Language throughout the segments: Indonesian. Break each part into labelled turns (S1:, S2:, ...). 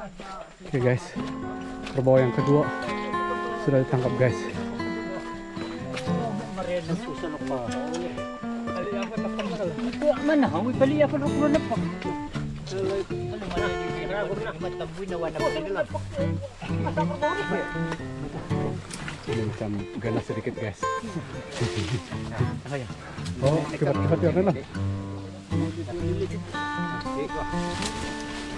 S1: Oke guys, kerbau yang kedua sudah ditangkap guys.
S2: Mana? Apa nak keluar lepak?
S1: Ini macam ganas sedikit guys. Oh, kibat-kibat yang mana?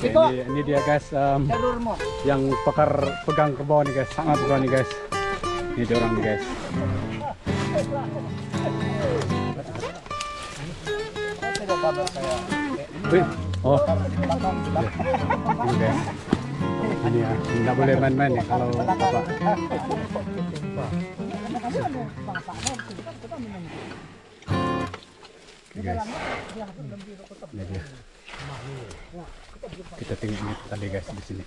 S1: Oke, ini, ini dia guys um, yang pakar pegang kerbau nih guys, sangat berani guys. Ini dia orang nih guys. Wih, oh, ini guys. Ini ya, nggak boleh main-main ya kalau apa. Guys. Ini dia. Kita tengok ini tadi guys di sini.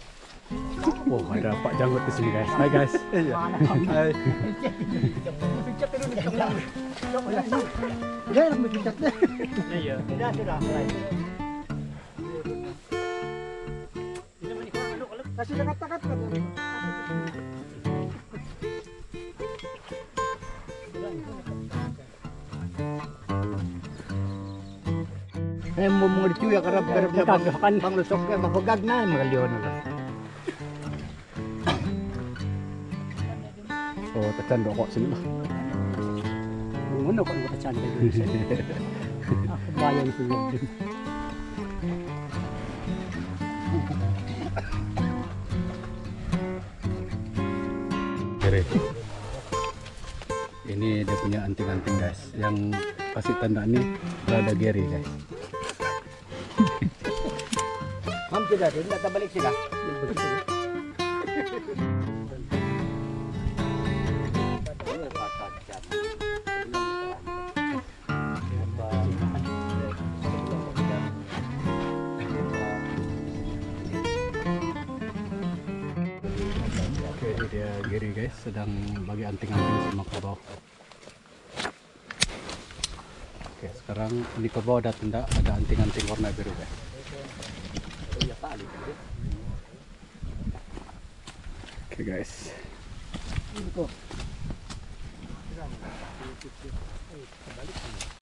S1: Wow, ada Pak Janggut di sini guys. Hai guys. Iya. Hai.
S2: Ya, nak bicat deh. Iya. Sudah, sudah. Kasi nakatakot Eh, mo mga dito ya karab karab na pang panglusok ka mahugag na mga leon na.
S1: Oh, tekan kok sini mah.
S2: Ano ko katsan ka dito. Ako bayan ko.
S1: Kiri. Ini dia punya anting-anting guys. Yang kasih tanda ini berada Gary guys.
S2: Sila rin, natabalik sila.
S1: Dia guys sedang bagi anting-anting sama kerbau. Oke, sekarang di kerbau ada tanda ada anting-anting warna biru guys. tá ali, entendeu? Que gás. Tudo bom.